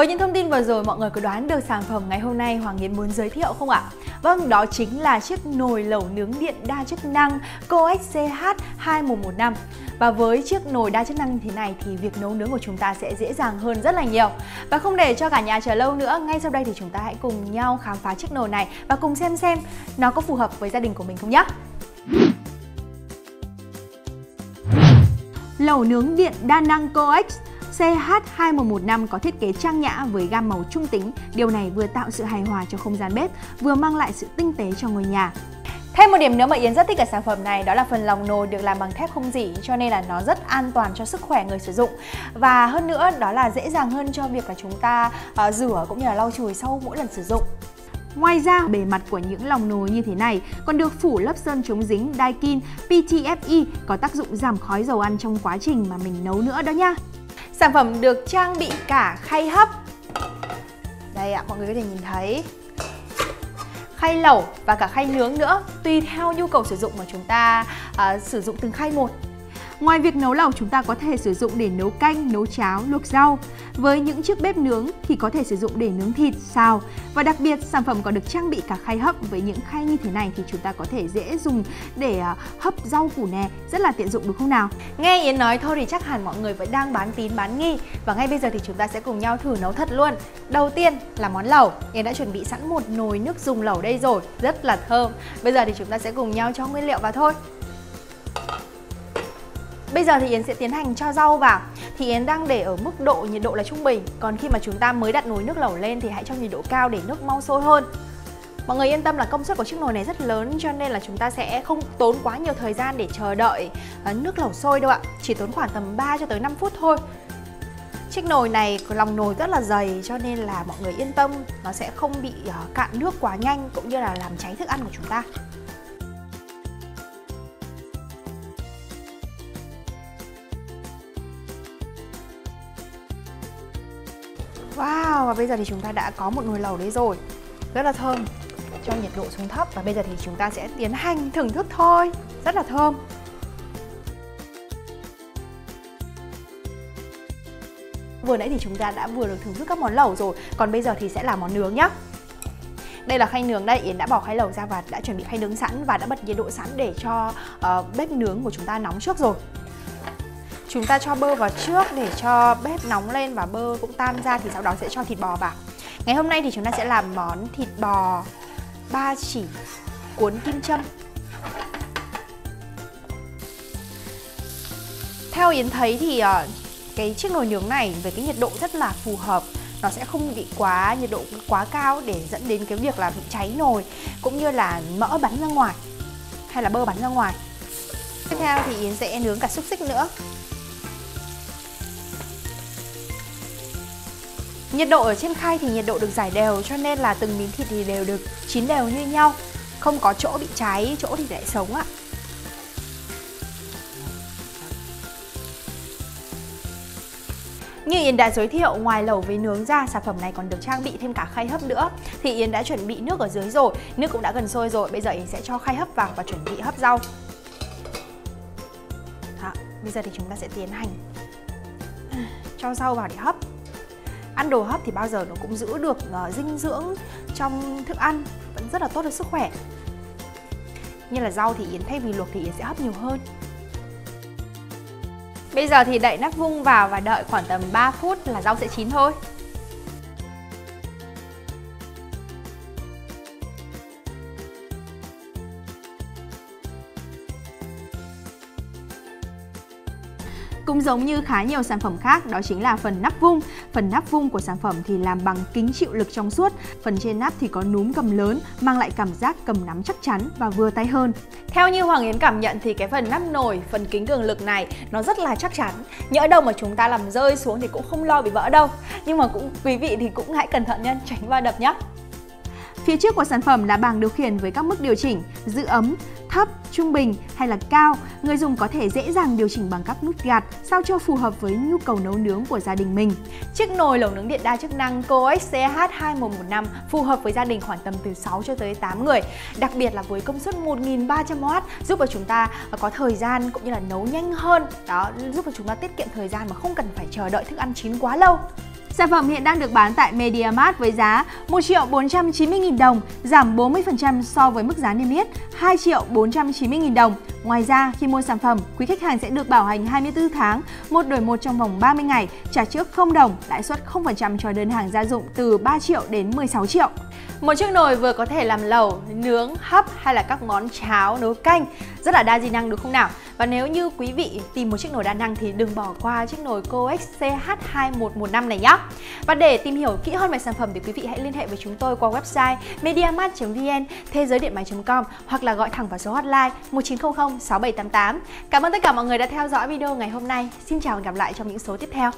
Với những thông tin vừa rồi mọi người có đoán được sản phẩm ngày hôm nay Hoàng Yến muốn giới thiệu không ạ? Vâng, đó chính là chiếc nồi lẩu nướng điện đa chức năng Coex CH 2115 và với chiếc nồi đa chức năng như thế này thì việc nấu nướng của chúng ta sẽ dễ dàng hơn rất là nhiều. Và không để cho cả nhà chờ lâu nữa, ngay sau đây thì chúng ta hãy cùng nhau khám phá chiếc nồi này và cùng xem xem nó có phù hợp với gia đình của mình không nhé. Lẩu nướng điện đa năng Coex CH2115 có thiết kế trang nhã với gam màu trung tính. Điều này vừa tạo sự hài hòa cho không gian bếp, vừa mang lại sự tinh tế cho ngôi nhà. Thêm một điểm nữa mà Yến rất thích ở sản phẩm này đó là phần lòng nồi được làm bằng thép không dỉ cho nên là nó rất an toàn cho sức khỏe người sử dụng và hơn nữa đó là dễ dàng hơn cho việc là chúng ta uh, rửa cũng như là lau chùi sau mỗi lần sử dụng. Ngoài ra, bề mặt của những lòng nồi như thế này còn được phủ lớp sơn chống dính Daikin PTFE có tác dụng giảm khói dầu ăn trong quá trình mà mình nấu nữa đó nha. Sản phẩm được trang bị cả khay hấp. Đây ạ, mọi người có thể nhìn thấy. Khay lẩu và cả khay nướng nữa Tùy theo nhu cầu sử dụng mà chúng ta à, sử dụng từng khay một. Ngoài việc nấu lẩu chúng ta có thể sử dụng để nấu canh, nấu cháo, luộc rau. Với những chiếc bếp nướng thì có thể sử dụng để nướng thịt, xào. Và đặc biệt sản phẩm còn được trang bị cả khay hấp với những khay như thế này thì chúng ta có thể dễ dùng để à, hấp rau củ nè, rất là tiện dụng đúng không nào? Nghe Yến nói thôi thì chắc hẳn mọi người vẫn đang bán tín bán nghi và ngay bây giờ thì chúng ta sẽ cùng nhau thử nấu thật luôn. Đầu tiên là món lẩu. Yến đã chuẩn bị sẵn một nồi nước dùng lẩu đây rồi, rất là thơm. Bây giờ thì chúng ta sẽ cùng nhau cho nguyên liệu vào thôi. Bây giờ thì Yến sẽ tiến hành cho rau vào. Thì Yến đang để ở mức độ nhiệt độ là trung bình. Còn khi mà chúng ta mới đặt nồi nước lẩu lên thì hãy cho nhiệt độ cao để nước mau sôi hơn. Mọi người yên tâm là công suất của chiếc nồi này rất lớn, cho nên là chúng ta sẽ không tốn quá nhiều thời gian để chờ đợi à, nước lẩu sôi đâu ạ. Chỉ tốn khoảng tầm 3 cho tới 5 phút thôi. Chiếc nồi này lòng nồi rất là dày, cho nên là mọi người yên tâm, Nó sẽ không bị à, cạn nước quá nhanh, cũng như là làm cháy thức ăn của chúng ta. Wow, và bây giờ thì chúng ta đã có một nồi lẩu đấy rồi. Rất là thơm. Cho nhiệt độ xuống thấp Và bây giờ thì chúng ta sẽ tiến hành thưởng thức thôi. Rất là thơm. Vừa nãy thì chúng ta đã vừa được thưởng thức các món lẩu rồi. Còn bây giờ thì sẽ là món nướng nhá. Đây là khay nướng. Đây, Yến đã bỏ khay lẩu ra và đã chuẩn bị khay nướng sẵn và đã bật nhiệt độ sẵn để cho uh, bếp nướng của chúng ta nóng trước rồi. Chúng ta cho bơ vào trước để cho bếp nóng lên và bơ cũng tan ra thì sau đó sẽ cho thịt bò vào. Ngày hôm nay thì chúng ta sẽ làm món thịt bò ba chỉ cuốn kim châm. Theo Yến thấy thì ờ, cái chiếc nồi nướng này về cái nhiệt độ rất là phù hợp nó sẽ không bị quá, nhiệt độ quá cao để dẫn đến cái việc là bị cháy nồi cũng như là mỡ bắn ra ngoài hay là bơ bắn ra ngoài tiếp theo thì Yến sẽ nướng cả xúc xích nữa Nhiệt độ ở trên khay thì nhiệt độ được giải đều cho nên là từng miếng thịt thì đều được chín đều như nhau. Không có chỗ bị cháy, chỗ thì lại sống ạ. Như Yến đã giới thiệu, ngoài lẩu với nướng ra, sản phẩm này còn được trang bị thêm cả khay hấp nữa. Thì Yến đã chuẩn bị nước ở dưới rồi, nước cũng đã gần sôi rồi Bây giờ Yến sẽ cho khay hấp vào và chuẩn bị hấp rau. Đó, Bây giờ thì chúng ta sẽ tiến hành. Cho rau vào để hấp ăn đồ hấp thì bao giờ nó cũng giữ được uh, dinh dưỡng trong thức ăn vẫn rất là tốt cho sức khỏe. Như là rau thì Yến thay vì luộc thì Yến sẽ hấp nhiều hơn. Bây giờ thì đậy nắp vung vào và đợi khoảng tầm 3 phút là rau sẽ chín thôi. Cũng giống như khá nhiều sản phẩm khác, đó chính là phần nắp vung. Phần nắp vung của sản phẩm thì làm bằng kính chịu lực trong suốt, phần trên nắp thì có núm cầm lớn, mang lại cảm giác cầm nắm chắc chắn và vừa tay hơn. Theo như Hoàng Yến cảm nhận thì cái phần nắp nổi phần kính cường lực này nó rất là chắc chắn. Nhỡ đâu mà chúng ta làm rơi xuống thì cũng không lo bị vỡ đâu. Nhưng mà cũng quý vị thì cũng hãy cẩn thận nha, tránh va đập nhé. Phía trước của sản phẩm là bảng điều khiển với các mức điều chỉnh giữ ấm, thấp, trung bình hay là cao, người dùng có thể dễ dàng điều chỉnh bằng các nút gạt sao cho phù hợp với nhu cầu nấu nướng của gia đình mình. Chiếc nồi lẩu nướng điện đa chức năng Coex CH2115 phù hợp với gia đình khoảng tầm từ 6 cho tới 8 người. Đặc biệt là với công suất 1300W giúp cho chúng ta có thời gian cũng như là nấu nhanh hơn. Đó, giúp cho chúng ta tiết kiệm thời gian mà không cần phải chờ đợi thức ăn chín quá lâu. Sản phẩm hiện đang được bán tại MediaMart với giá 1 triệu 490 000 đồng, giảm 40% so với mức giá niêm yết 2 triệu 490 000 đồng. Ngoài ra, khi mua sản phẩm, quý khách hàng sẽ được bảo hành 24 tháng, một đổi một trong vòng 30 ngày, trả trước 0 đồng, lãi suất 0% cho đơn hàng gia dụng từ 3 triệu đến 16 triệu. Một chiếc nồi vừa có thể làm lẩu, nướng, hấp hay là các món cháo, nấu canh Rất là đa di năng đúng không nào? Và nếu như quý vị tìm một chiếc nồi đa năng thì đừng bỏ qua chiếc nồi Coex CH2115 này nhé Và để tìm hiểu kỹ hơn về sản phẩm thì quý vị hãy liên hệ với chúng tôi qua website mediamart.vn, thế giới điện máy.com hoặc là gọi thẳng vào số hotline 1900 6788 Cảm ơn tất cả mọi người đã theo dõi video ngày hôm nay. Xin chào và hẹn gặp lại trong những số tiếp theo.